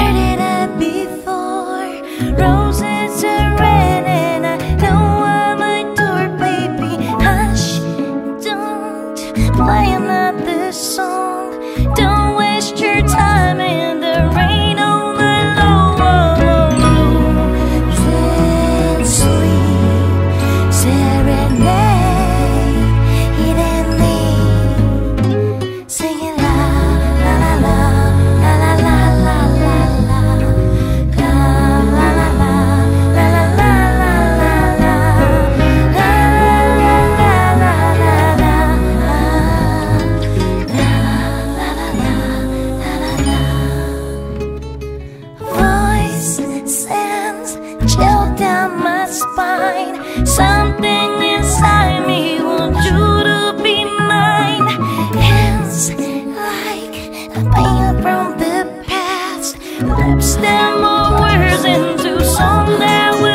hurt spine. Something inside me wants you to be mine. Hands like a pain from the past. Lips that more words into song that will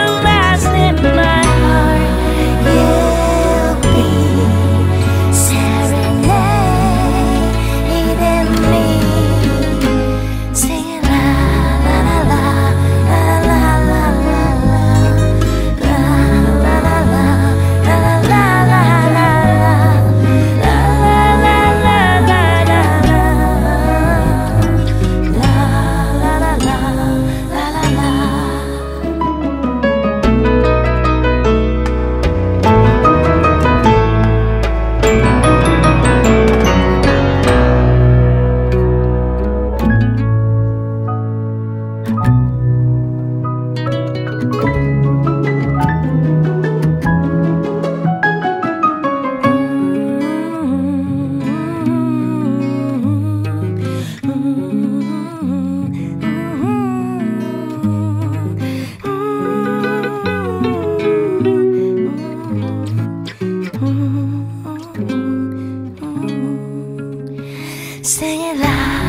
sing it loud.